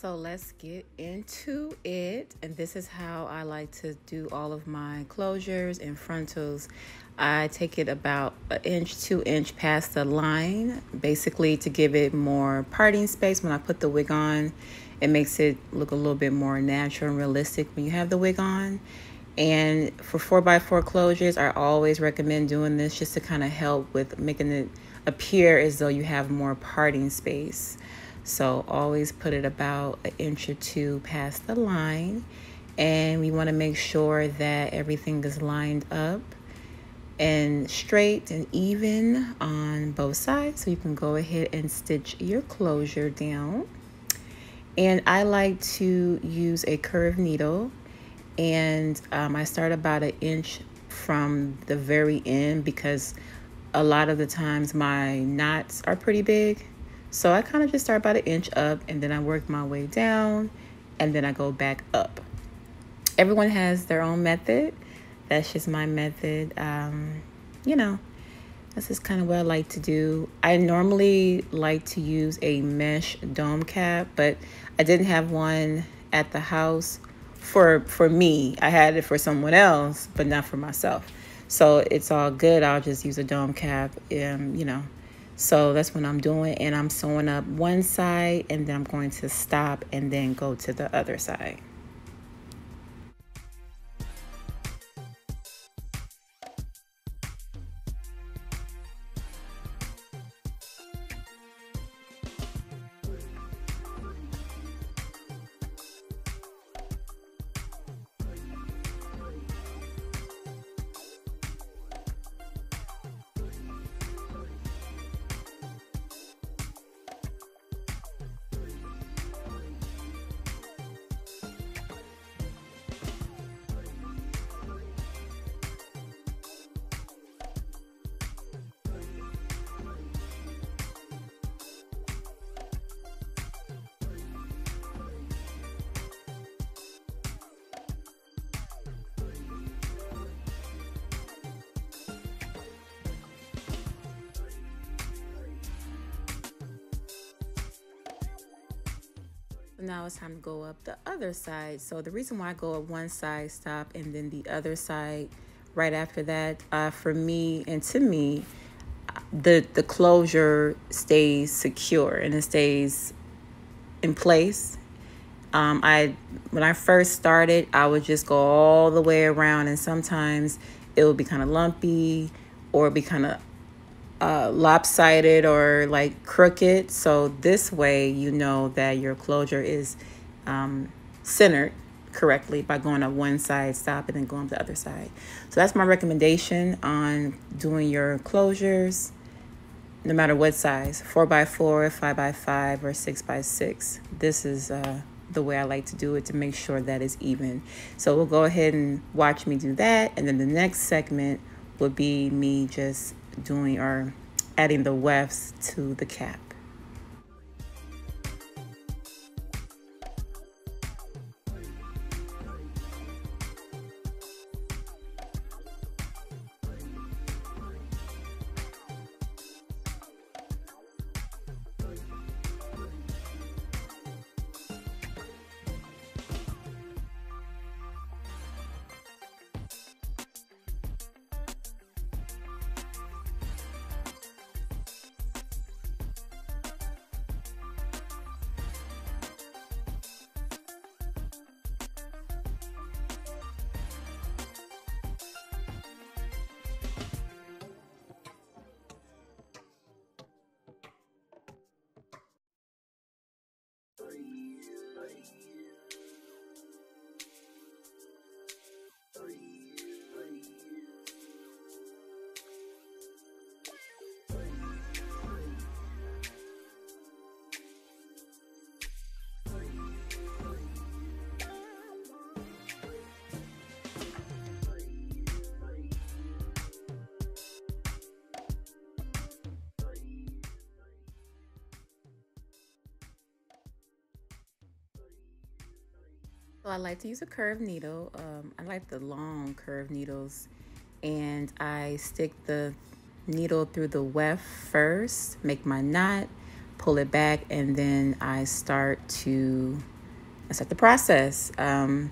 So let's get into it. And this is how I like to do all of my closures and frontals. I take it about an inch, two inch past the line, basically to give it more parting space when I put the wig on. It makes it look a little bit more natural and realistic when you have the wig on. And for 4x4 closures, I always recommend doing this just to kind of help with making it appear as though you have more parting space. So always put it about an inch or two past the line. And we want to make sure that everything is lined up and straight and even on both sides. So you can go ahead and stitch your closure down. And I like to use a curved needle. And um, I start about an inch from the very end because a lot of the times my knots are pretty big so I kind of just start about an inch up and then I work my way down and then I go back up. Everyone has their own method. That's just my method. Um, you know, this is kind of what I like to do. I normally like to use a mesh dome cap, but I didn't have one at the house for for me. I had it for someone else, but not for myself. So it's all good. I'll just use a dome cap. Um, you know, so that's what I'm doing. And I'm sewing up one side and then I'm going to stop and then go to the other side. Now it's time to go up the other side. So the reason why I go up one side, stop, and then the other side right after that, uh, for me and to me, the the closure stays secure and it stays in place. Um, I when I first started, I would just go all the way around, and sometimes it would be kind of lumpy or be kind of uh, lopsided or like crooked. So this way you know that your closure is um, centered correctly by going on one side, stop, and then going up the other side. So that's my recommendation on doing your closures, no matter what size, 4x4, 5x5, or 6x6. This is uh, the way I like to do it to make sure that it's even. So we'll go ahead and watch me do that. And then the next segment would be me just doing or adding the wefts to the cap. So I like to use a curved needle. Um, I like the long curved needles and I stick the needle through the weft first, make my knot, pull it back, and then I start to start the process. Um,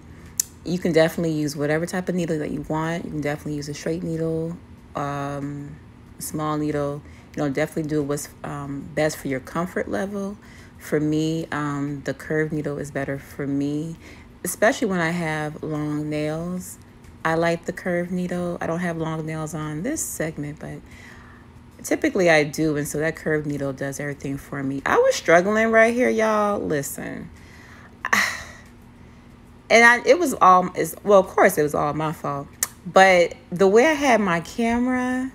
you can definitely use whatever type of needle that you want. You can definitely use a straight needle, um, small needle. You know, definitely do what's um, best for your comfort level. For me, um, the curved needle is better for me, especially when I have long nails. I like the curved needle. I don't have long nails on this segment, but typically I do. And so that curved needle does everything for me. I was struggling right here, y'all. Listen. And I, it was all, well, of course, it was all my fault. But the way I had my camera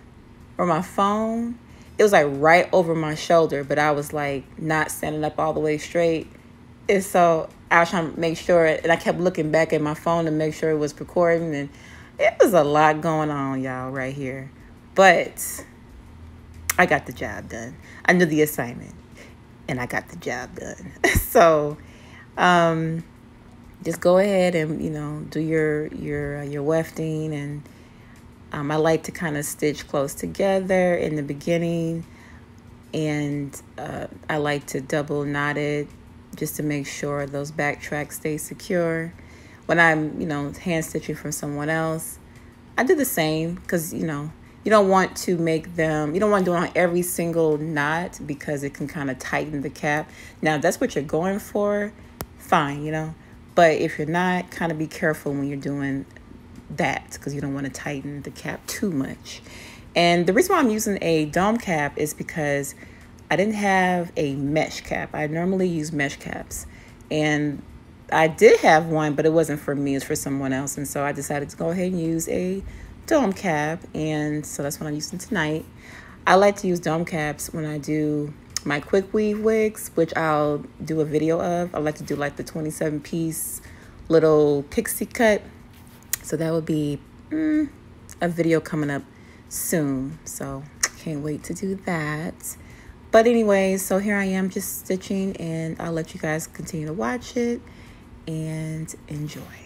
or my phone, it was like right over my shoulder, but I was like not standing up all the way straight. And so I was trying to make sure, and I kept looking back at my phone to make sure it was recording. And it was a lot going on, y'all, right here. But I got the job done. I knew the assignment, and I got the job done. so, um, just go ahead and you know do your your uh, your wefting and um, I like to kind of stitch close together in the beginning and uh, I like to double knot it just to make sure those back tracks stay secure. When I'm you know hand stitching from someone else I do the same because you know you don't want to make them you don't want to do it on every single knot because it can kind of tighten the cap. Now if that's what you're going for fine you know. But if you're not, kind of be careful when you're doing that because you don't want to tighten the cap too much. And the reason why I'm using a dome cap is because I didn't have a mesh cap. I normally use mesh caps. And I did have one, but it wasn't for me, it's for someone else. And so I decided to go ahead and use a dome cap. And so that's what I'm using tonight. I like to use dome caps when I do my quick weave wigs, which I'll do a video of. I like to do like the 27 piece little pixie cut. So that will be mm, a video coming up soon. So can't wait to do that. But anyway, so here I am just stitching and I'll let you guys continue to watch it and enjoy.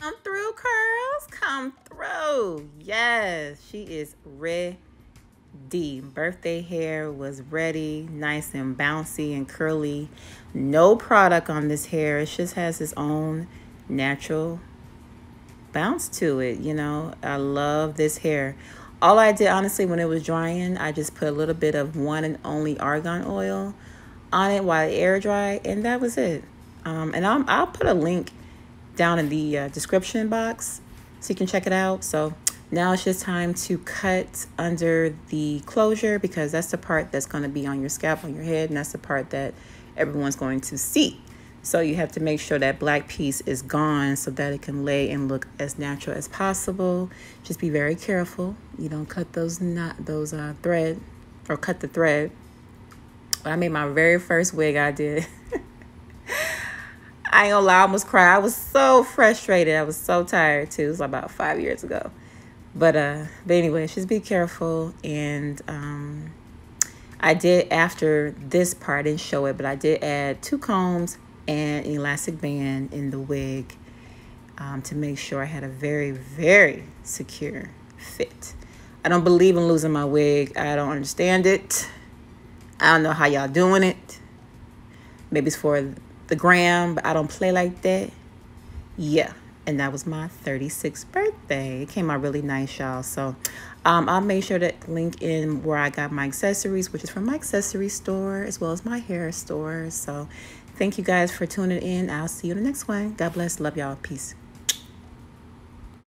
Come through, curls. Come through. Yes, she is ready. Birthday hair was ready, nice and bouncy and curly. No product on this hair. It just has its own natural bounce to it. You know, I love this hair. All I did, honestly, when it was drying, I just put a little bit of one and only argan oil on it while it air dried, and that was it. Um, and I'll, I'll put a link down in the uh, description box so you can check it out. So now it's just time to cut under the closure because that's the part that's going to be on your scalp, on your head, and that's the part that everyone's going to see. So you have to make sure that black piece is gone so that it can lay and look as natural as possible. Just be very careful. You don't cut those not those uh, thread or cut the thread. When I made my very first wig, I did. I ain't gonna lie, I almost cried. I was so frustrated. I was so tired too. It was about five years ago. But uh, but anyway, just be careful. And um, I did after this part, I didn't show it, but I did add two combs and an elastic band in the wig um, to make sure I had a very, very secure fit. I don't believe in losing my wig. I don't understand it. I don't know how y'all doing it. Maybe it's for the gram, but I don't play like that. Yeah, and that was my 36th birthday. It came out really nice, y'all. So um, I'll make sure to link in where I got my accessories, which is from my accessory store as well as my hair store. So Thank you guys for tuning in. I'll see you in the next one. God bless. Love y'all. Peace.